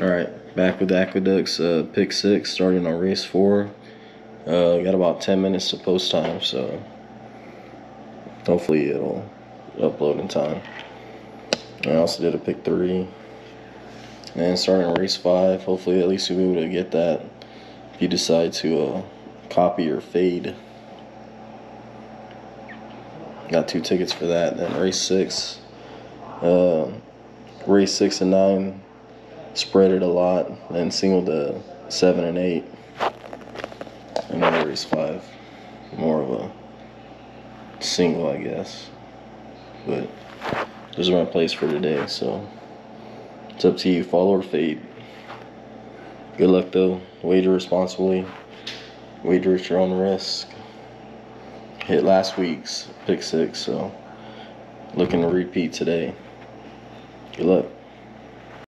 All right, back with Aqueducts uh, pick six, starting on race four. Uh, got about 10 minutes to post time, so hopefully it'll upload in time. I also did a pick three. And starting race five, hopefully at least you'll be able to get that if you decide to uh, copy or fade. Got two tickets for that. Then race six, uh, race six and nine, spread it a lot, then single to seven and eight. And then five, more of a single, I guess. But those are my plays for today, so it's up to you. Follow or fade. Good luck though. Wager responsibly. Wager at your own risk. Hit last week's pick six, so looking to repeat today. Good luck.